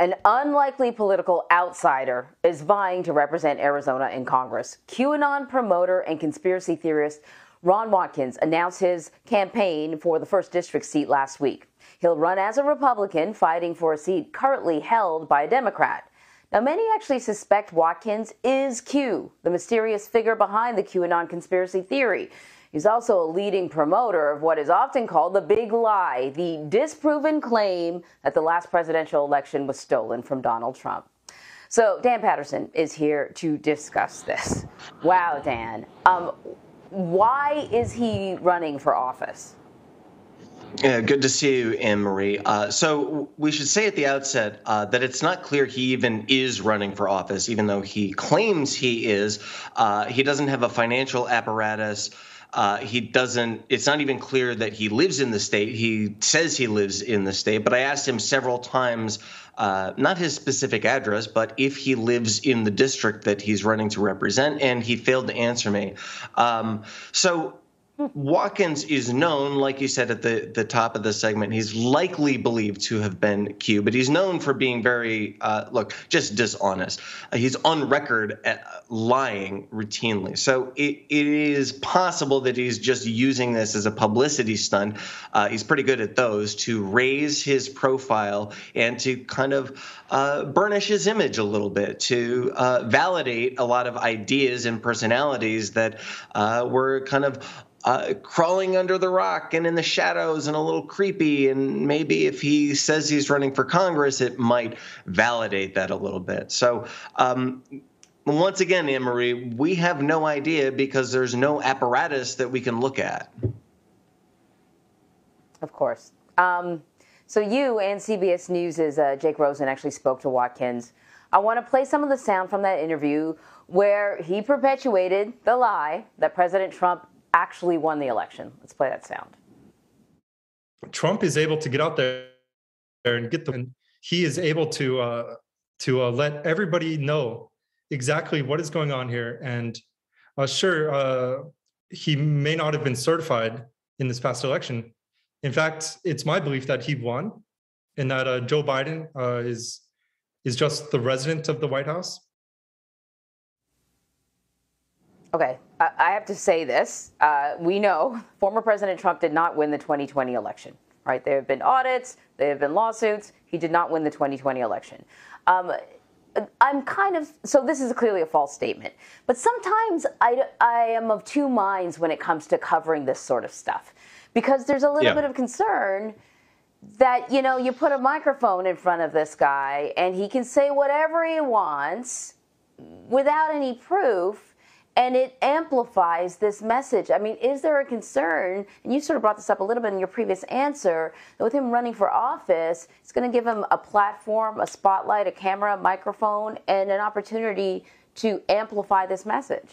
An unlikely political outsider is vying to represent Arizona in Congress. QAnon promoter and conspiracy theorist Ron Watkins announced his campaign for the 1st District seat last week. He'll run as a Republican, fighting for a seat currently held by a Democrat. Now, many actually suspect Watkins is Q, the mysterious figure behind the QAnon conspiracy theory. He's also a leading promoter of what is often called the big lie, the disproven claim that the last presidential election was stolen from Donald Trump. So, Dan Patterson is here to discuss this. Wow, Dan. Um, why is he running for office? Yeah, good to see you, Anne Marie. Uh, so we should say at the outset uh, that it's not clear he even is running for office, even though he claims he is. Uh, he doesn't have a financial apparatus. Uh, he doesn't, it's not even clear that he lives in the state. He says he lives in the state, but I asked him several times, uh, not his specific address, but if he lives in the district that he's running to represent, and he failed to answer me. Um, so Watkins is known, like you said at the, the top of the segment, he's likely believed to have been Q, but he's known for being very, uh, look, just dishonest. Uh, he's on record lying routinely. So it, it is possible that he's just using this as a publicity stunt. Uh, he's pretty good at those to raise his profile and to kind of uh, burnish his image a little bit, to uh, validate a lot of ideas and personalities that uh, were kind of uh, crawling under the rock and in the shadows and a little creepy. And maybe if he says he's running for Congress, it might validate that a little bit. So, um, once again, Anne Marie, we have no idea because there's no apparatus that we can look at. Of course. Um, so, you and CBS News' uh, Jake Rosen actually spoke to Watkins. I want to play some of the sound from that interview where he perpetuated the lie that President Trump actually won the election. Let's play that sound. Trump is able to get out there and get them. He is able to uh, to uh, let everybody know exactly what is going on here. And uh, sure, uh, he may not have been certified in this past election. In fact, it's my belief that he won, and that uh, Joe Biden uh, is is just the resident of the White House. Okay, I have to say this. Uh, we know former President Trump did not win the 2020 election, right? There have been audits, there have been lawsuits. He did not win the 2020 election. Um, I'm kind of, so this is clearly a false statement, but sometimes I, I am of two minds when it comes to covering this sort of stuff because there's a little yeah. bit of concern that, you know, you put a microphone in front of this guy and he can say whatever he wants without any proof and it amplifies this message. I mean, is there a concern? And you sort of brought this up a little bit in your previous answer that with him running for office, it's going to give him a platform, a spotlight, a camera, a microphone, and an opportunity to amplify this message.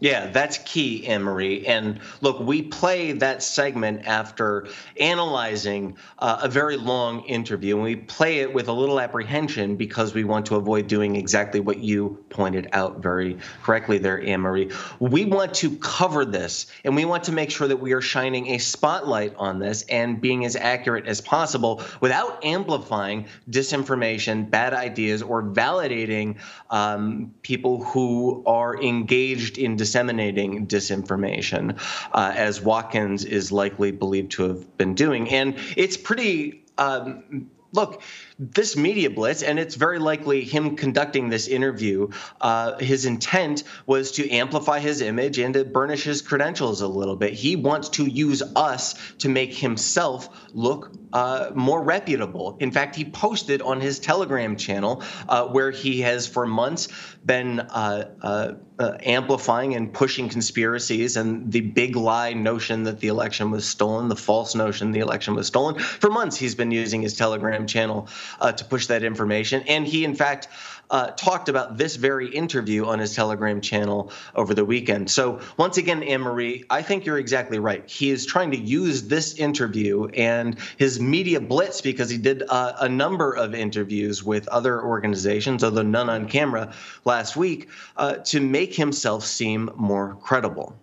Yeah, that's key, Marie. And look, we play that segment after analyzing uh, a very long interview, and we play it with a little apprehension because we want to avoid doing exactly what you pointed out very correctly there, Marie. We want to cover this, and we want to make sure that we are shining a spotlight on this and being as accurate as possible without amplifying disinformation, bad ideas, or validating um, people who are engaged in disseminating disinformation, uh, as Watkins is likely believed to have been doing. And it's pretty. Um, look, this media blitz, and it's very likely him conducting this interview, uh, his intent was to amplify his image and to burnish his credentials a little bit. He wants to use us to make himself look uh, more reputable. In fact, he posted on his Telegram channel uh, where he has for months been uh, uh, uh, amplifying and pushing conspiracies and the big lie notion that the election was stolen, the false notion the election was stolen. For months, he's been using his Telegram channel uh, to push that information. And he, in fact, uh, talked about this very interview on his Telegram channel over the weekend. So, once again, Anne Marie, I think you're exactly right. He is trying to use this interview and his media blitz because he did uh, a number of interviews with other organizations, although none on camera, last week, uh, to make himself seem more credible.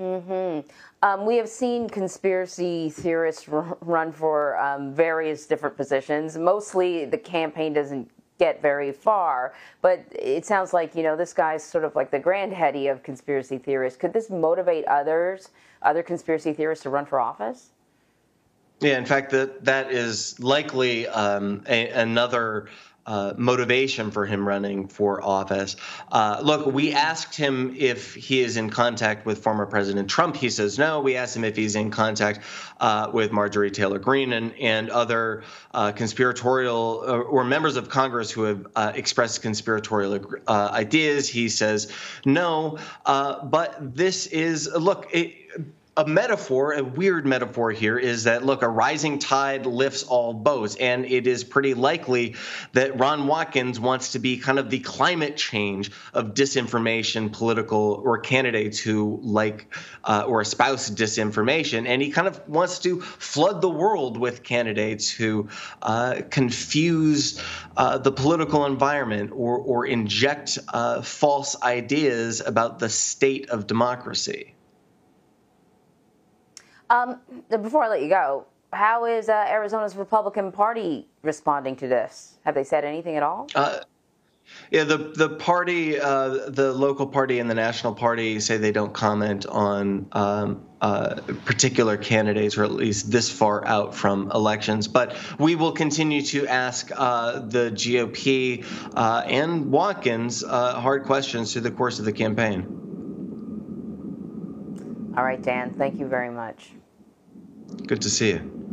Um, we have seen conspiracy theorists r- run for um, various different positions. Mostly, the campaign doesn't get very far, but it sounds like you know this guy's sort of like the granddaddy of conspiracy theorists. Could this motivate others, other conspiracy theorists, to run for office? Yeah, in fact, that that is likely um, a, another uh, motivation for him running for office. Uh, look, we asked him if he is in contact with former President Trump. He says no. We asked him if he's in contact uh, with Marjorie Taylor Greene and, and other uh, conspiratorial or, or, members of Congress who have uh, expressed conspiratorial uh, ideas. He says no. but this is, look, it, a metaphor, a weird metaphor here, is that look, a rising tide lifts all boats, and it is pretty likely that Ron Watkins wants to be kind of the climate change of disinformation, political or candidates who like uh, or espouse disinformation, and he kind of wants to flood the world with candidates who uh, confuse uh, the political environment or or inject uh, false ideas about the state of democracy. Um, before I let you go, how is uh, Arizona's Republican Party responding to this? Have they said anything at all? Uh, yeah, the the party, uh, the local party and the national party say they don't comment on um, uh, particular candidates, or at least this far out from elections. But we will continue to ask uh, the GOP uh, and Watkins hard questions through the course of the campaign. All right, Dan. Thank you very much. Good to see you.